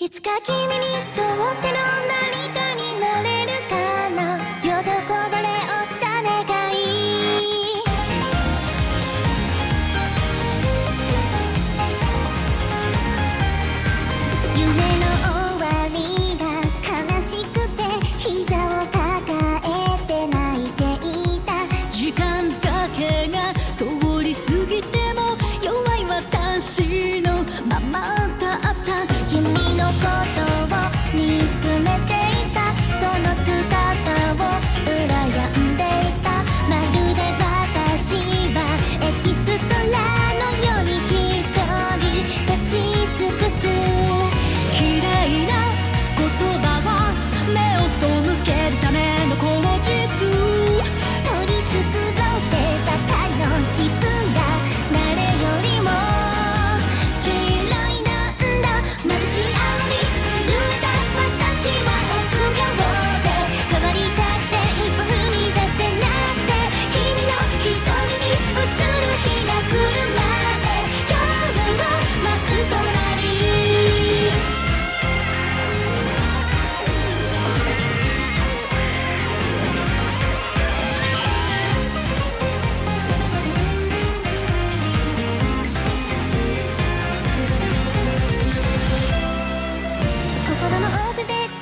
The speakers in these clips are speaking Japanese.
いつか君にとっての何かになれるかな。よどこぼれ落ちた願い。夢の終わりが悲しくて膝を抱えて泣いていた。時間だけが通り過ぎても弱い私のまま。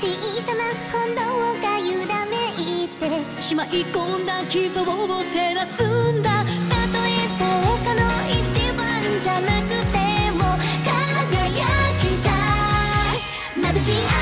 小さな本能がゆらめいてしまい込んだ希望を照らすんだ。たとえ誰かの一番じゃなくても輝きたい。眩しい